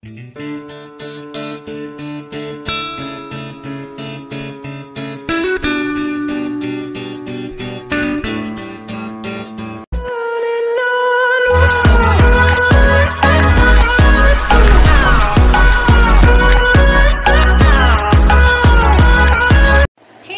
Hey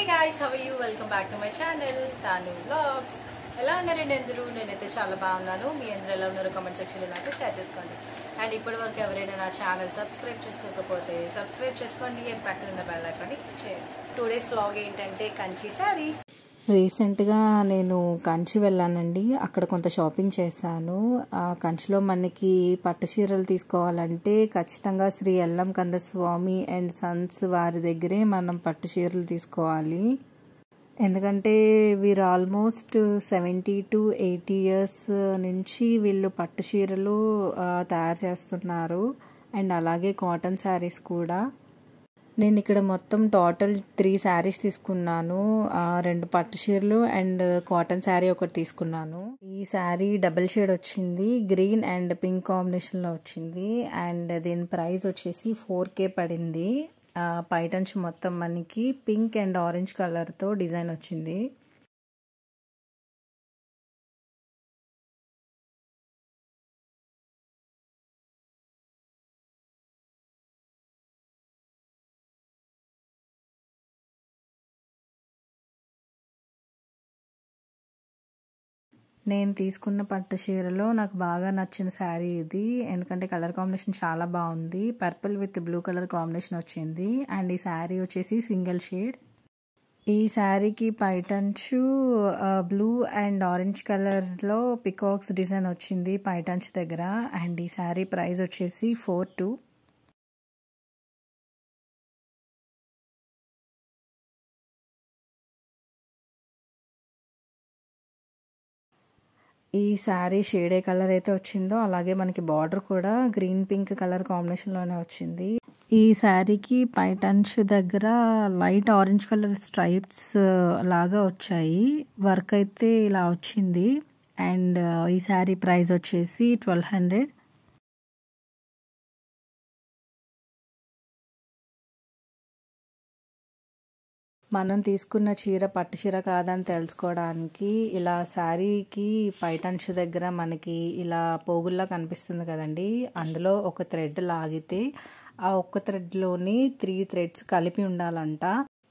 guys, how are you? Welcome back to my channel, Tanu Vlogs. ఎలా ఉన్నారండి అందరూ? నేనైతే చాలా బాగున్నాను. మీ అందరూ ఎలా ఉన్నారో కామెంట్ సెక్షన్లో నాకు షేర్ చేసుకోండి. అండ్ ఇప్పటి వరకు ఎవరైనా నా ఛానల్ సబ్స్క్రైబ్ చేసుకోకపోతే సబ్స్క్రైబ్ చేసుకోండి. అండ్ పక్కన ఉన్న బెల్ ఐకాన్ని చేయండి. టూ డేస్ వ్లాగ్ ఏంటంటే కంచి శారీస్ రీసెంట్గా నేను కంచి వెళ్ళానండి. అక్కడ కొంత షాపింగ్ చేశాను. ఆ కంచిలో మనకి పట్టు చీరలు తీసుకోవాలంటే ఖచ్చితంగా శ్రీ ఎల్లం కందస్వామి అండ్ సన్స్ వారి దగ్గరే మనం పట్టు చీరలు తీసుకోవాలి. ఎందుకంటే వీరు almost seventy to eighty years నుంచి వీళ్ళు పట్టు చీరలు తయారు చేస్తున్నారు. అండ్ అలాగే కాటన్ శారీస్ కూడా. నేను ఇక్కడ మొత్తం టోటల్ త్రీ శారీస్ తీసుకున్నాను. రెండు పట్టు చీరలు అండ్ కాటన్ శారీ ఒకటి తీసుకున్నాను. ఈ శారీ డబుల్ షేడ్ వచ్చింది. గ్రీన్ అండ్ పింక్ కాంబినేషన్లో వచ్చింది. అండ్ దీని ప్రైస్ వచ్చేసి ఫోర్ కే పడింది. పైటంచు మొత్తం మనకి పింక్ అండ్ ఆరెంజ్ కలర్తో డిజైన్ వచ్చింది. నేను తీసుకున్న పట్టు చీరలో నాకు బాగా నచ్చిన శారీ ఇది. ఎందుకంటే కలర్ కాంబినేషన్ చాలా బాగుంది. Purple with blue colour combination వచ్చింది. అండ్ ఈ శారీ వచ్చేసి సింగిల్ షేడ్. ఈ శారీకి పైటంచు బ్లూ అండ్ ఆరెంజ్ కలర్లో పికాక్స్ డిజైన్ వచ్చింది పైటంచు దగ్గర. అండ్ ఈ శారీ ప్రైస్ వచ్చేసి ఫోర్ టూ. ఈ శారీ షేడే కలర్ అయితే వచ్చిందో అలాగే మనకి బార్డర్ కూడా గ్రీన్ పింక్ కలర్ కాంబినేషన్లోనే వచ్చింది. ఈ శారీకి పైటన్స్ దగ్గర లైట్ ఆరెంజ్ కలర్ స్ట్రైప్స్ లాగా వచ్చాయి. వర్క్ అయితే ఇలా వచ్చింది. అండ్ ఈ శారీ ప్రైస్ వచ్చేసి ట్వెల్వ్ హండ్రెడ్. మనం తీసుకున్న చీర పట్టు చీర కాదని తెలుసుకోవడానికి ఇలా శారీకి పైటంచు దగ్గర మనకి ఇలా పోగుల్లా కనిపిస్తుంది కదండి. అందులో ఒక థ్రెడ్ లాగితే ఆ ఒక్క థ్రెడ్లోని త్రీ థ్రెడ్స్ కలిపి ఉండాలంట.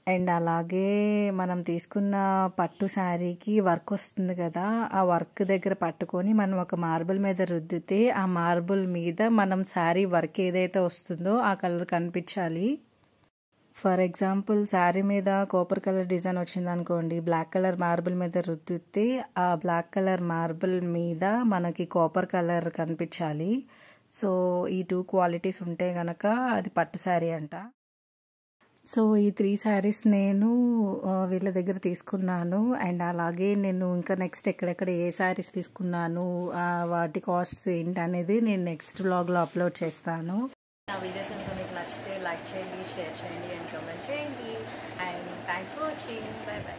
అండ్ అలాగే మనం తీసుకున్న పట్టు శారీకి వర్క్ వస్తుంది కదా. ఆ వర్క్ దగ్గర పట్టుకొని మనం ఒక మార్బుల్ మీద రుద్దితే ఆ మార్బుల్ మీద మనం శారీ వర్క్ ఏదైతే వస్తుందో ఆ కలర్ కనిపించాలి. ఫర్ ఎగ్జాంపుల్ శారీ మీద కాపర్ కలర్ డిజైన్ వచ్చింది అనుకోండి బ్లాక్ కలర్ మార్బుల్ మీద రుద్దితే ఆ బ్లాక్ కలర్ మార్బుల్ మీద మనకి కాపర్ కలర్ కనిపించాలి. సో ఈ టూ క్వాలిటీస్ ఉంటే గనక అది పట్టు శారీ అంట. సో ఈ త్రీ శారీస్ నేను వీళ్ళ దగ్గర తీసుకున్నాను. అండ్ అలాగే నేను ఇంకా నెక్స్ట్ ఎక్కడెక్కడ ఏ శారీస్ తీసుకున్నాను వాటి కాస్ట్స్ ఏంటి అనేది నేను నెక్స్ట్ బ్లాగ్లో అప్లోడ్ చేస్తాను. నా వీడియోస్ కనుక మీకు నచ్చితే లైక్ చేయండి షేర్ చేయండి అండ్ కామెంట్ చేయండి and thanks for watching bye bye